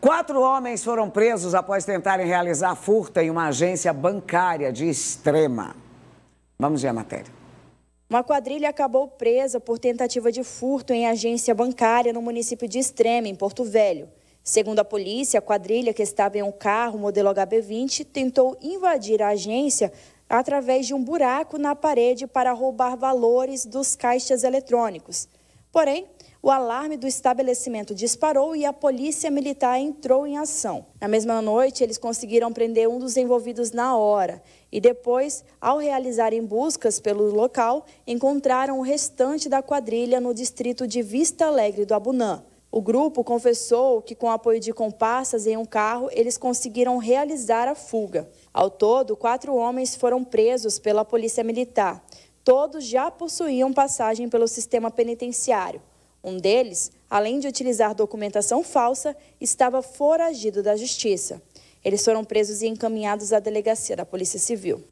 Quatro homens foram presos após tentarem realizar furta em uma agência bancária de Extrema. Vamos ver a matéria. Uma quadrilha acabou presa por tentativa de furto em agência bancária no município de Extrema, em Porto Velho. Segundo a polícia, a quadrilha que estava em um carro modelo HB20 tentou invadir a agência através de um buraco na parede para roubar valores dos caixas eletrônicos. Porém, o alarme do estabelecimento disparou e a polícia militar entrou em ação. Na mesma noite, eles conseguiram prender um dos envolvidos na hora e depois, ao realizarem buscas pelo local, encontraram o restante da quadrilha no distrito de Vista Alegre do Abunã. O grupo confessou que, com apoio de comparsas em um carro, eles conseguiram realizar a fuga. Ao todo, quatro homens foram presos pela Polícia Militar. Todos já possuíam passagem pelo sistema penitenciário. Um deles, além de utilizar documentação falsa, estava foragido da justiça. Eles foram presos e encaminhados à delegacia da Polícia Civil.